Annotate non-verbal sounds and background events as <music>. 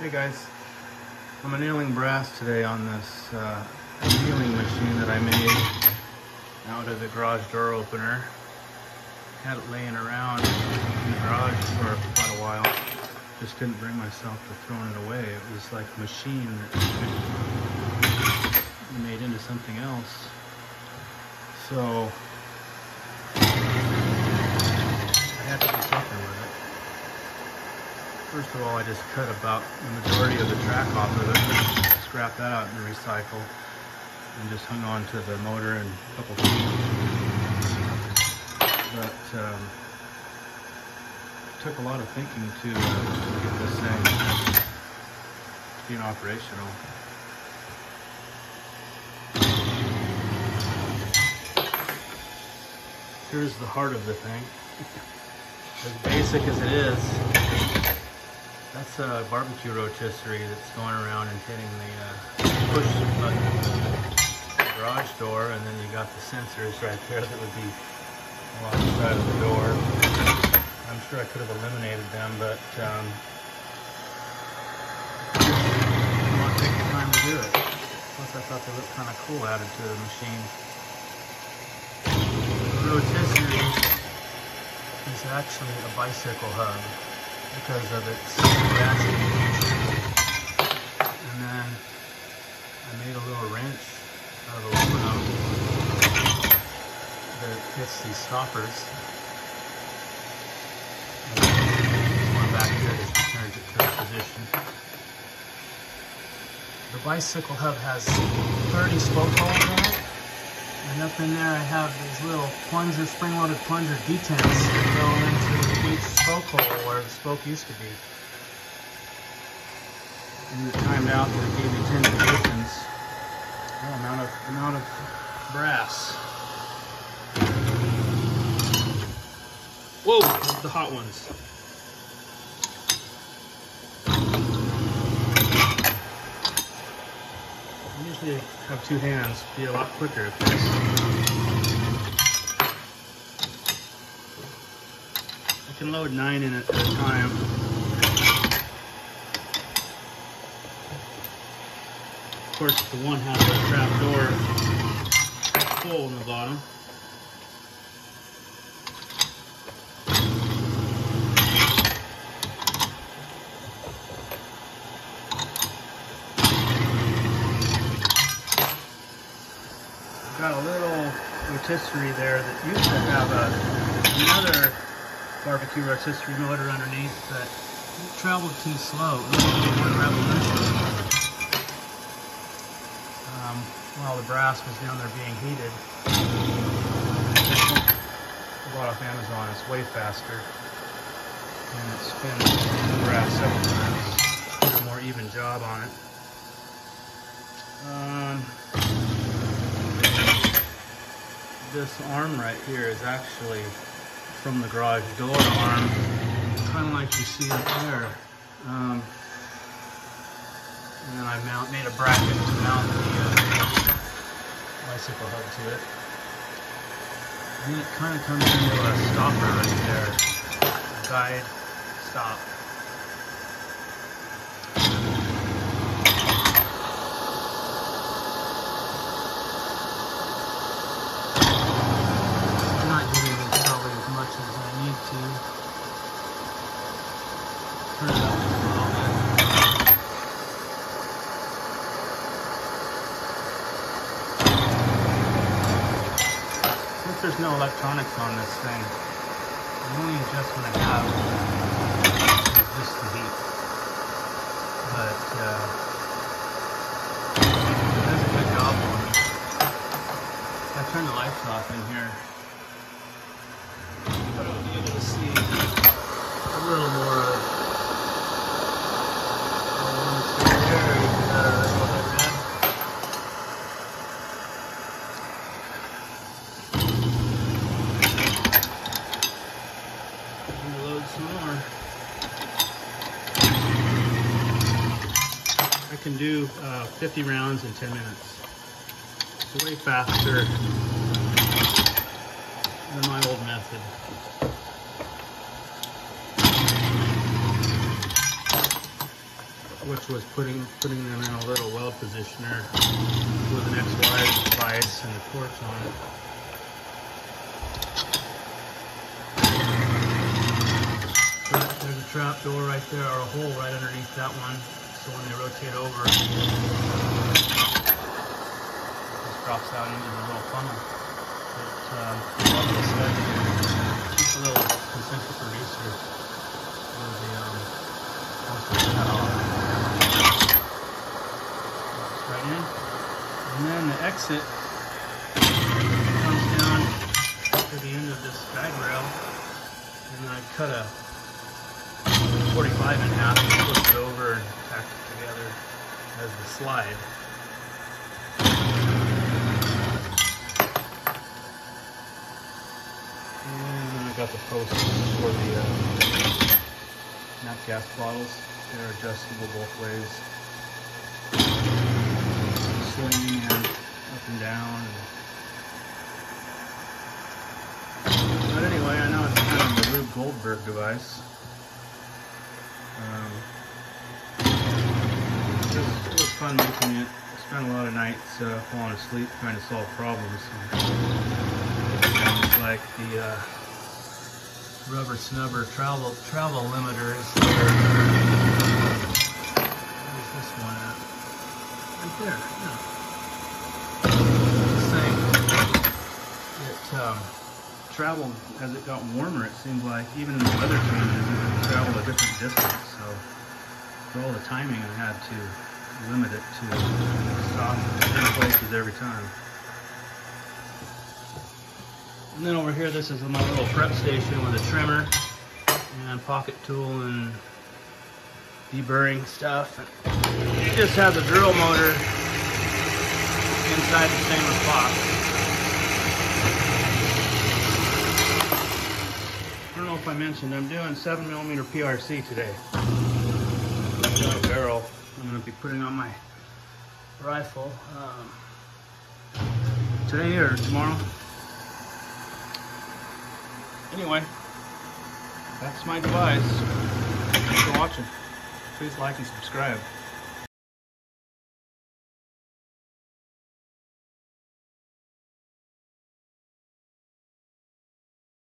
Hey guys, I'm annealing brass today on this uh, annealing machine that I made out of the garage door opener. Had it laying around in the garage for quite a while. Just couldn't bring myself to throwing it away. It was like a machine that could be made into something else. So I had to do something with it. First of all, I just cut about the majority of the track off of it, scrap that out and recycle, and just hung on to the motor and a couple feet. But um, took a lot of thinking to uh, get this thing being operational. Here's the heart of the thing. <laughs> As basic as it is, that's a barbecue rotisserie that's going around and hitting the uh, push button garage door, and then you got the sensors right there that would be along the side of the door. I'm sure I could have eliminated them, but um, I want to take the time to do it. Plus, I thought they looked kind of cool added to the machine. The rotisserie is actually a bicycle hub because of its ratchet. And then I made a little wrench out of aluminum that hits these stoppers. And back here it to position. The bicycle hub has 30 spoke holes in it. And up in there I have these little plunger, spring-loaded plunger detents that go into each spoke hole where the spoke used to be. And it timed out that it gave me 10 positions. Oh, amount of, amount of brass. Whoa, the hot ones. I usually have two hands, be a lot quicker at this. Can load nine in at a time. Of course, the one has a trap door hole in the bottom. got a little rotisserie there that used to have a, another barbecue rotisserie motor underneath, but it traveled too slow. It one revolution. Um, while the brass was down there being heated. I bought off Amazon, it's way faster. And it spins the brass several times. A more even job on it. Um, this arm right here is actually from the garage door arm, kind of like you see up there. Um, and then I mount, made a bracket to mount the uh, bicycle hub to it. And then it kind of comes into a stopper right there, a guide stop. I'm not giving it probably as much as I need to. Turn it up just a little bit. Since there's no electronics on this thing, the only adjustment I have is just the heat. But uh, does a good job for me. I turn the lights off in here. But I'll be able to see a little more of the one that's right there. Even better. That's what I did. Load some more. I can do uh, 50 rounds in 10 minutes. It's way faster than my old method. which was putting putting them in a little weld positioner with an XY device and the torch on it. There's a trap door right there, or a hole right underneath that one. So when they rotate over, just drops out into the little funnel. It, um, also said, just a little concentric reducer. the, um. Right in. And then the exit comes down to the end of this guide rail. And then I cut a 45 in half and flip it over and tack it together as the slide. And I got the posts for the uh, nat gas bottles. They're adjustable both ways. Swing and up and down. But anyway, I know it's kind of a Rube Goldberg device. Um, it, was, it was fun it. I spent a lot of nights uh, falling asleep trying to solve problems. Sounds like the uh, rubber snubber travel travel limiters. Where's this one at? Right there. Yeah. This. It um, traveled as it got warmer. It seemed like even in the weather changes, it traveled travel a different distance. So for all the timing, I had to limit it to soft in places every time. And then over here, this is my little prep station with a trimmer and pocket tool and deburring stuff. It just has a drill motor inside the stainless box. I don't know if I mentioned, I'm doing 7 millimeter PRC today. A barrel I'm going to be putting on my rifle um, today or tomorrow. Anyway, that's my device. Thanks for watching. Please like and subscribe.